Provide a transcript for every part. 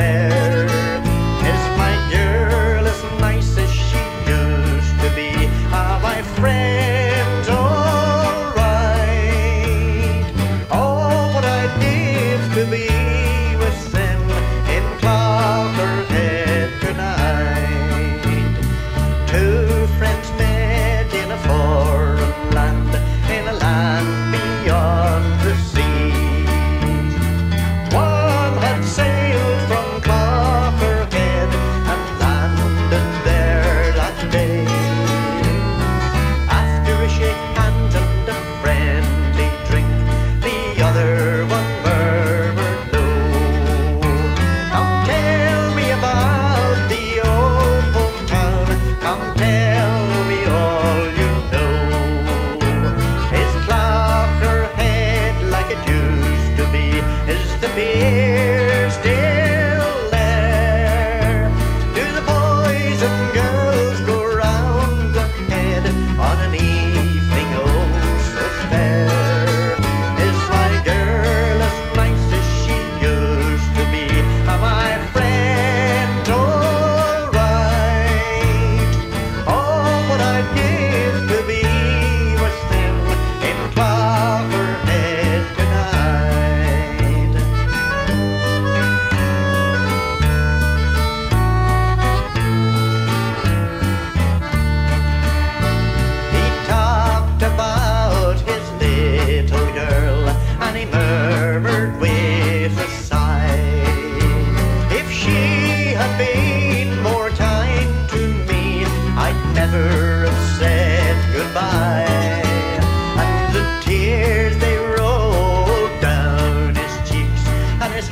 bear.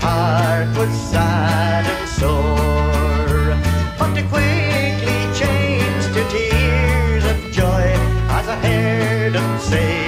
heart was sad and sore. But it quickly changed to tears of joy as I heard him say.